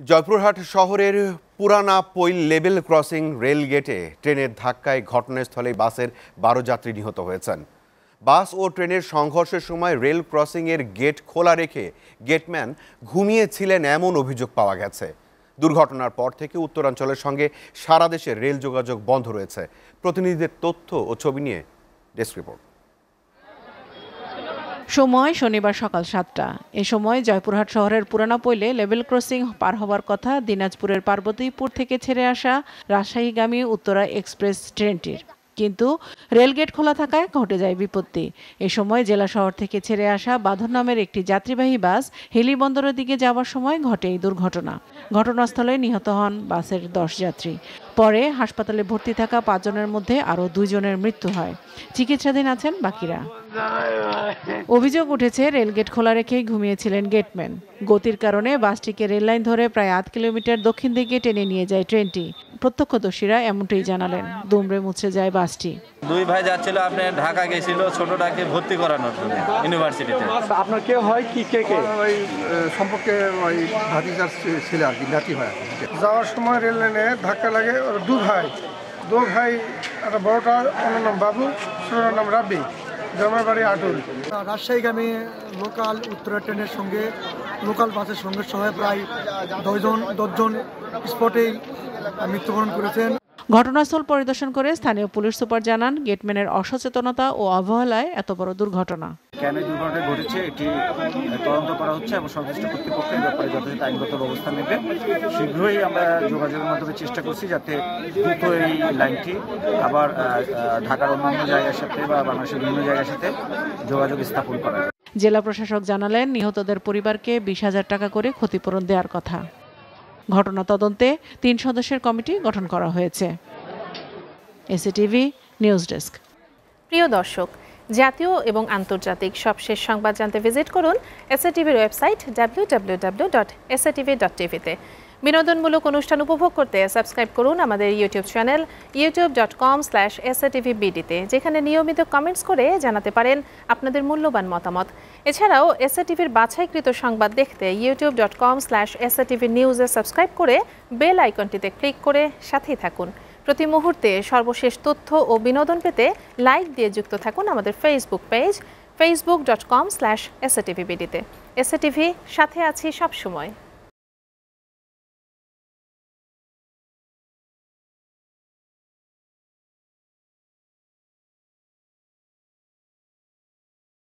জয়পুরহাট শহরের পুরানা পৈল level crossing rail গেটে ট্রেনের ধাক্কায় ঘটনাস্থলে বাসের বারো যাত্রী নিহত হয়েছেন। বাস ও ট্রেনের সংঘর্ষের সময় রেল ক্রসিংয়ের গেট খোলা রেখে গেটম্যান ঘুমিয়েছিলেন এমন অভিযোগ পাওয়া গেছে। দুর্ঘটনার পর থেকে উত্তরাঞ্চলের সঙ্গে সারা দেশে রেল যোগাযোগ বন্ধ রয়েছে। প্রতিনিধিদের তথ্য ও ছবি নিয়ে ডেস্ক রিপোর্ট। সময় শনিবার সকাল সাতটা। এ সময় জয়পুরহাট শহরের পুরানা পৈলে লেভেল ক্রসিং পার হওয়ার কথা দিনাজপুরের পার্বতীপুর থেকে ছেড়ে আসা রাজশাহীগামী উত্তরা এক্সপ্রেস ট্রেনটির। কিন্তু রেলগেট খোলা থাকায় ঘটে যায় বিপত্তি। এ সময় জেলা শহর থেকে ছেড়ে আসা বাঁধন নামের একটি যাত্রীবাহী বাস হেলি বন্দরের দিকে যাওয়ার সময় ঘটে এই দুর্ঘটনা। ঘটনাস্থলে নিহত হন বাসের দশ যাত্রী। পরে হাসপাতালে ভর্তি থাকা পাঁচজনের মধ্যে আরও দুইজনের মৃত্যু হয়। চিকিৎসাধীন আছেন বাকিরা। অভিযোগ উঠেছে, রেলগেট খোলা রেখেই ঘুমিয়েছিলেন গেটম্যান। গতির কারণে বাসটিকে রেললাইন ধরে প্রায় আধ কিলোমিটার দক্ষিণ দিকে টেনে নিয়ে যায় ট্রেনটি। প্রত্যক্ষদর্শীরা এমনটাই জানালেন। দুমড়ে মুছে যায় বাসটি। দুই ভাই যাচ্ছিল আপনি ঢাকা গেছিল ছোটটাকে ভর্তি করানোর জন্য ইউনিভার্সিটিতে। আপনার কেউ হয় কি কে কে? ওই সম্পর্কে ওই ভাতিজার ছেলে আর কি নাতি হয় যাওয়ার সময় রেল লাইনে ধাক্কা লাগে ওর দু ভাই। দু ভাই একটা বড়টা ওনার নাম বাবু ছোটার নাম রাব্বি। জমার বাড়ি আটুল রাজশাহীগামী লোকাল উত্তরা ট্রেনের সঙ্গে লোকাল বাসের সঙ্গে সহায় প্রায় দশজন দশজন স্পটেই মৃত্যুবরণ করেছেন। ঘটনাস্থল পরিদর্শন করে স্থানীয় পুলিশ সুপার জানান গেটম্যানের অসচেতনতা ও অবহেলায় এত বড় দুর্ঘটনা। কেন এই দুর্ঘটনা ঘটেছে এটি তদন্ত করা হচ্ছে এবং সংশ্লিষ্ট কর্তৃপক্ষ এই ব্যাপারে যথাযথ আইনগত ব্যবস্থা নেবে। শীঘ্রই আমরা যোগাযোগের মাধ্যমে চেষ্টা করছি যাতে দ্রুত এই লাইনটি আবার ঢাকার অন্যান্য জায়গার সাথে বা বাংলাদেশের বিভিন্ন জায়গার সাথে যোগাযোগ স্থাপন করা যায়। জেলা প্রশাসক জানালেন নিহতদের পরিবারকে বিশ হাজার টাকা করে ক্ষতিপূরণ দেওয়ার কথা। ঘটনা তদন্তে তিন সদস্যের কমিটি গঠন করা হয়েছে। SCTV news desk. প্রিয় দর্শক জাতীয় এবং আন্তর্জাতিক সবশেষ সংবাদ জানতে ভিজিট করুন এসএটিভির ওয়েবসাইট www.satv.tv-তে বিনোদনমূলক অনুষ্ঠান উপভোগ করতে সাবস্ক্রাইব করুন আমাদের YouTube channel YouTube dot com slash বিডিতে যেখানে নিয়মিত কমেন্টস করে জানাতে পারেন আপনাদের মূল্যবান মতামত। এছাড়াও এসএটিভির বাছাইকৃত সংবাদ দেখতে ইউটিউব ডট কম স্ল্যাশ নিউজে সাবস্ক্রাইব করে বেল আইকনটিতে ক্লিক করে সাথেই থাকুন। প্রতি মুহূর্তে সর্বশেষ তথ্য ও বিনোদন পেতে লাইক দিয়ে যুক্ত থাকুন আমাদের Facebook page Facebook dot com slash SATV বিডিতে SATV সাথে আছি সবসময়।